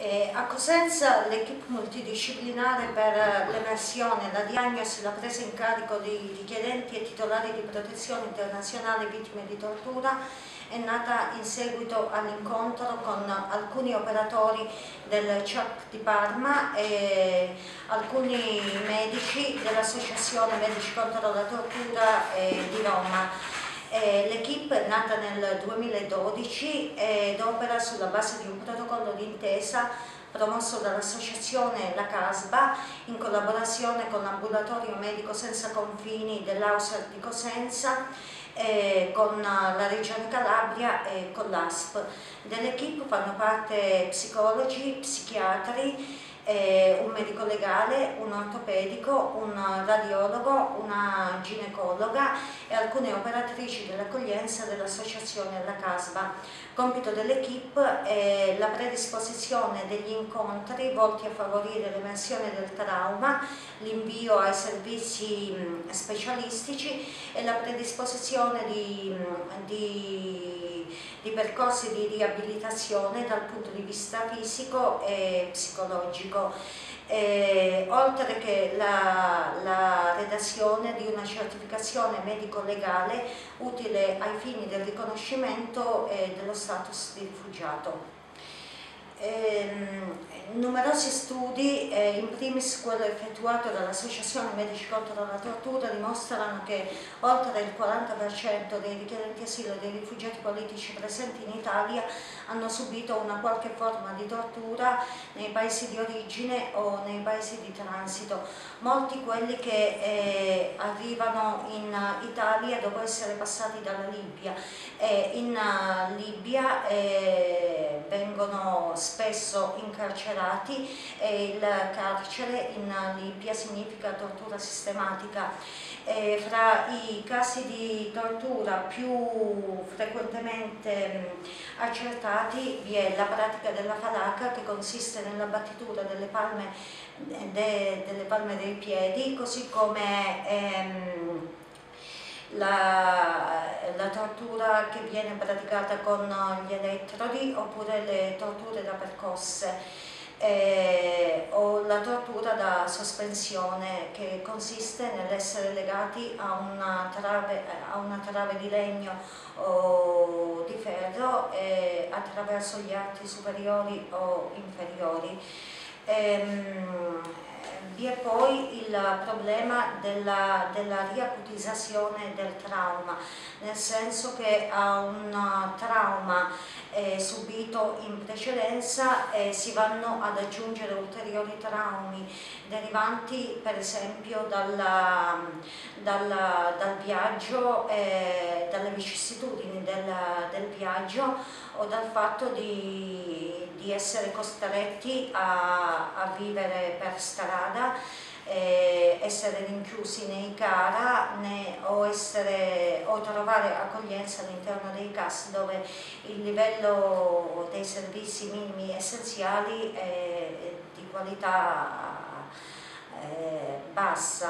E a Cosenza l'equipe multidisciplinare per l'emersione, la diagnosi e la presa in carico di richiedenti e titolari di protezione internazionale vittime di tortura è nata in seguito all'incontro con alcuni operatori del CHAP di Parma e alcuni medici dell'Associazione Medici contro la Tortura eh, di Roma. L'equipe è nata nel 2012 ed opera sulla base di un protocollo d'intesa promosso dall'associazione La Casba in collaborazione con l'ambulatorio medico senza confini dell'Auser di Cosenza eh, con la Regione Calabria e con l'ASP. Dell'equipe fanno parte psicologi, psichiatri, eh, un medico legale, un ortopedico, un radiologo, una ginecologa e alcune operatrici dell'accoglienza dell'associazione La Casba. Compito dell'equipe è la predisposizione degli incontri volti a favorire l'emersione del trauma, l'invio ai servizi specialistici e la predisposizione di, di, di percorsi di riabilitazione dal punto di vista fisico e psicologico eh, oltre che la, la, redazione di una certificazione medico-legale utile ai fini del riconoscimento eh, dello status di rifugiato. Eh, numerosi studi, eh, in primis quello effettuato dall'Associazione Medici contro la Tortura, dimostrano che oltre il 40% dei richiedenti asilo e dei rifugiati politici presenti in Italia hanno subito una qualche forma di tortura nei paesi di origine o nei paesi di transito. Molti quelli che eh, arrivano in Italia dopo essere passati dalla Libia e in uh, Libia eh, vengono spesso incarcerati e il carcere in Libia significa tortura sistematica. E fra i casi di tortura più frequentemente accertati vi è la pratica della falaca che consiste nella battitura delle palme, de, delle palme dei piedi così come ehm, la, tortura che viene praticata con gli elettrodi oppure le torture da percosse eh, o la tortura da sospensione che consiste nell'essere legati a una, trave, a una trave di legno o di ferro eh, attraverso gli arti superiori o inferiori. Ehm, vi è poi il problema della, della riacutizzazione del trauma, nel senso che a un trauma eh, subito in precedenza eh, si vanno ad aggiungere ulteriori traumi derivanti per esempio dalla, dalla, dal viaggio, eh, dalle vicissitudini del, del, viaggio o dal fatto di, di essere costretti a, a vivere per strada eh, essere rinchiusi nei CARA né, o, essere, o, trovare accoglienza all'interno dei CAS dove il livello dei servizi minimi essenziali è di qualità eh, bassa.